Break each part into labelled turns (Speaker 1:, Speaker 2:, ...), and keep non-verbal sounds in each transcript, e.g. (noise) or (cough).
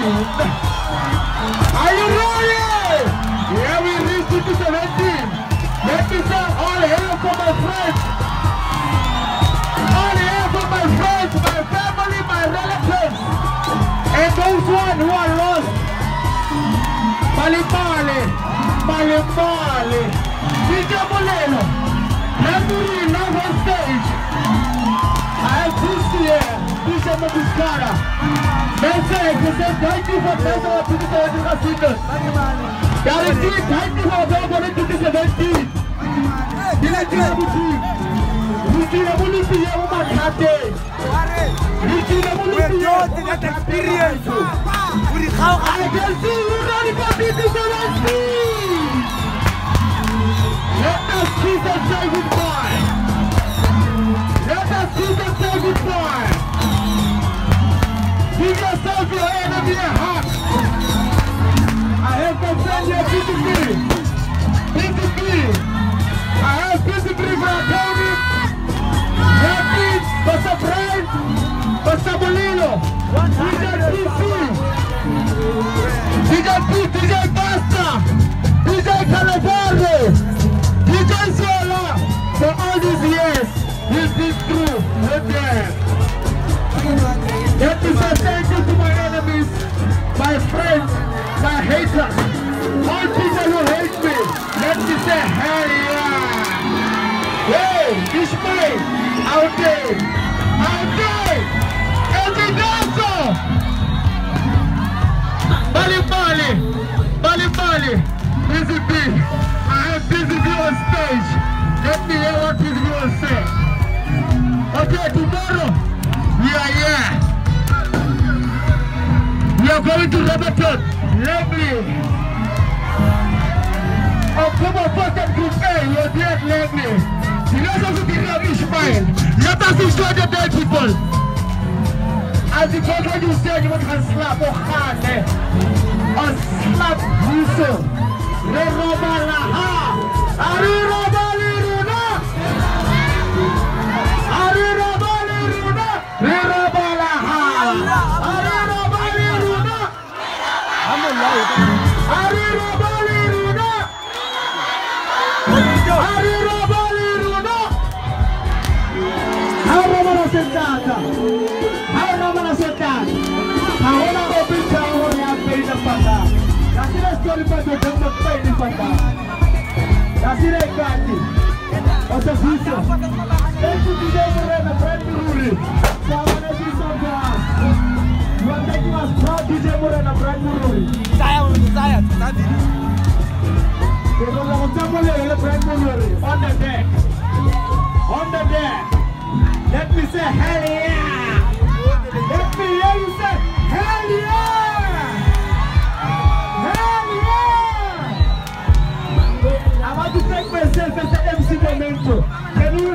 Speaker 1: 17. Are you ready? Here we reach Titi 17. Let me say all hail for my friends. All hail for my friends, my family, my relatives, and those one who are lost. Malipale, Malipale, DJ palma dos caras. Neyse herkese gayet bir ufaklar da tüm sevdiğim asıldır. Yani ki gayet bir ufaklar da tüm sevdiğim. Yine diyormuşum. Ülkeye bu lütfiye bu makate. Ülkeye bu lütfiye bu é Ülkeye bu lütfiye bu makate. Haters, all people who hate me. Let me say, hey, yeah. Hey, Ishmael, out there, going to Roberton, Lovely. October 1st and Group A, we are there at Lovely. Let us be rubbish fine. Let us enjoy the dead people. As the you said, eh? you want to slap or hane. Or slap Yuso. Re roba la ha. settata a Roma la settata a una provincia a una appena fatta la a sto ripeto
Speaker 2: che non appena
Speaker 1: fatta la a è catti ho saputo e tutti i giorni prendi rulli Let me say hell yeah. Let me you say hell yeah. Hell yeah. I want to take myself as the MC Momento. Can you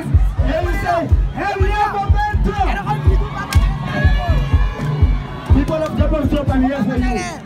Speaker 1: hear you say hell yeah Momento? People here you.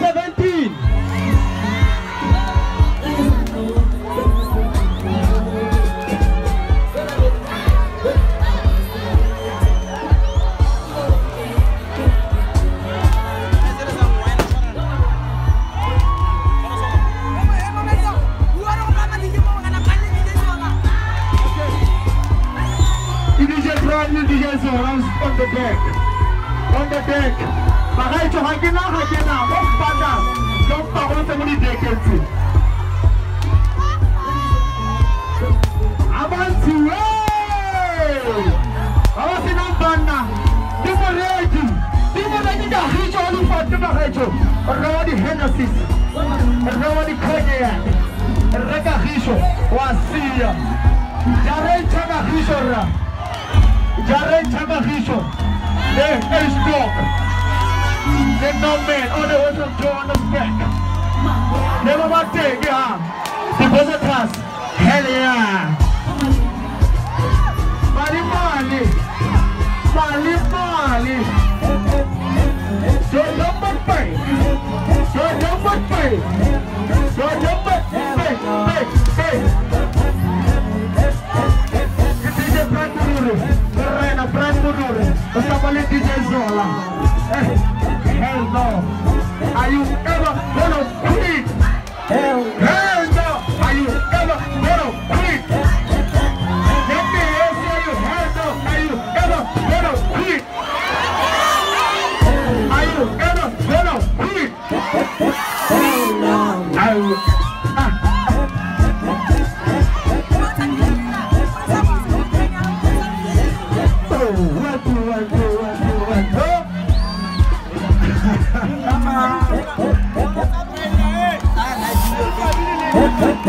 Speaker 1: guys on the deck. On the deck. Bagay to hakina hakina. Oh, bada. Don't parole sa muli deck enti. Avanti, hey! Awa sinang banda. Dimo ready. Dimo ready da hijo oli fatima hijo. Rawadi Genesis. Rawadi Kenya. Reka hijo. Wasia. Jare chana hijo ra. Jaren Chagahisho, the Ace Dog, the No Man, all the way from Joe on the back. Never mind, yeah, the Bozatas, hell yeah. 浪高。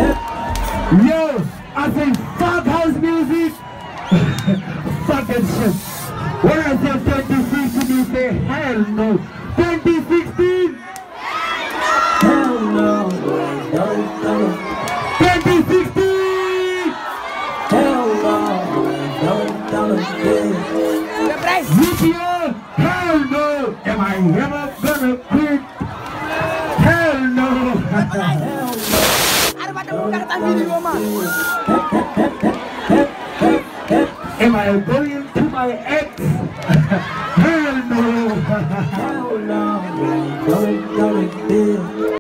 Speaker 1: Yo, I say fuck house music. (laughs) Fucking shit. When I say 2016, you say hell no. 2016,
Speaker 2: Hell no. No, no.
Speaker 1: 2016.
Speaker 2: Hell no.
Speaker 1: This year, hell no. Am I ever gonna quit? Hell no. (laughs) Am I going to my ex? (laughs) hell
Speaker 2: no. Yeah.